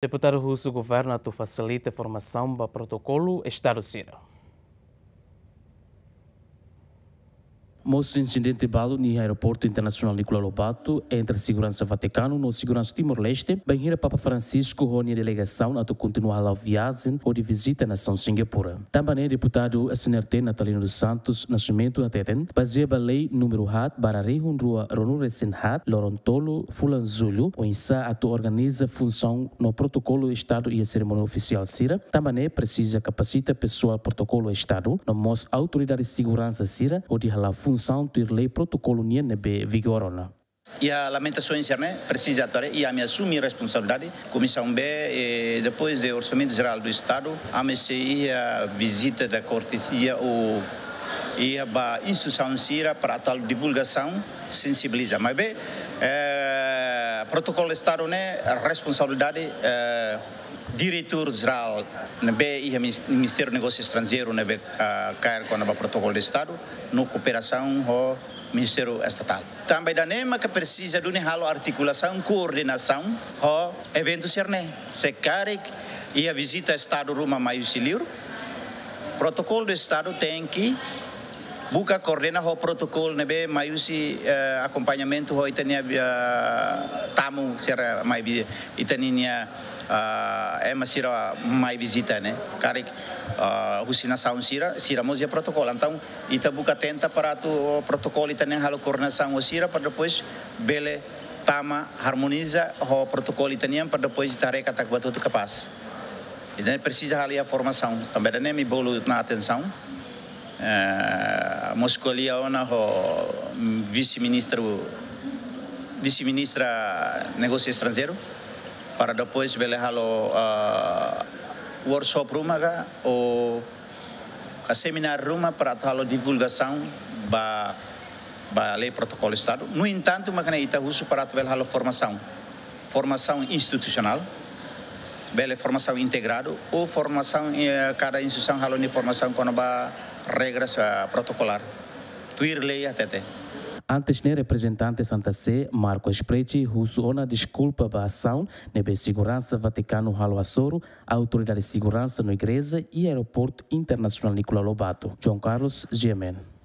Deputado russo governo atu facilita a formação para protocolo Estado Moço incidente balo no aeroporto internacional Nicolau Lobato entre segurança Vaticano no segurança Timor-Leste, banheira Papa Francisco Rony delegação a continuar a viagem ou de visita na nação Singapura. Também é deputado SNRT Natalino dos Santos Nascimento Ateten, baseado a lei número hat para rua Ronu Recen hat Lorontolo Fulanzulho, INSA atu organiza função no protocolo Estado e a cerimônia oficial Cira. Também precisa capacita pessoal protocolo Estado, no mos autoridade de segurança Cira ou de hala lei protocolo nebe vigorona. E a lamentação né, precisa atuar e a me assumir responsabilidade. Comissão B, e depois do Orçamento Geral do Estado, a MCI a visita da cortesia ou e a instituição CIRA para tal divulgação sensibiliza. Mas bem, é, protocolo Estado né, responsabilidade é, diretor-geral na BI e Ministério do Negócio Estrangeiro na cair com o protocolo de Estado no cooperação com o Ministério Estatal. Também da NEMA que precisa de uma articulação, coordenação com eventos CERNE. Se quer e a visita Estado Ruma Maiusiliro, o protocolo do Estado tem que buka coordena o protocolo nebe mayusi uh, acompanhamento ho itania uh, tamu sera mai itania uh, é masira mai visita né? Kare uh, husina saun sira sira mozia protocolo. Então ita buka tenta para tu protocolo itania halo coordenação o sira para depois bele tama harmoniza o protocolo itania para depois tarefa tak batu capaz. Então precisa ali a formação. Também né me bolo na atenção. Uh, Moscoli ona ho vice-ministro vice-ministra negócio estrangeiro para depois belehalo uh, workshop rumah ka o ka seminar rumah para halo divulgação ba ba lei protocolo estado. No entanto makana ita husu para halo formação. Formação institucional bela formação integrado ou formação eh, cada instituição halo ni formação quando ba regras uh, protocolar. Tuir lei até. Antes, né, representante Santa Sé, Marco Esprete, russo ona desculpa a ação nebe segurança Vaticano Halo Açoro, autoridade de segurança na igreja e aeroporto internacional Nicolau Lobato. João Carlos, GMN.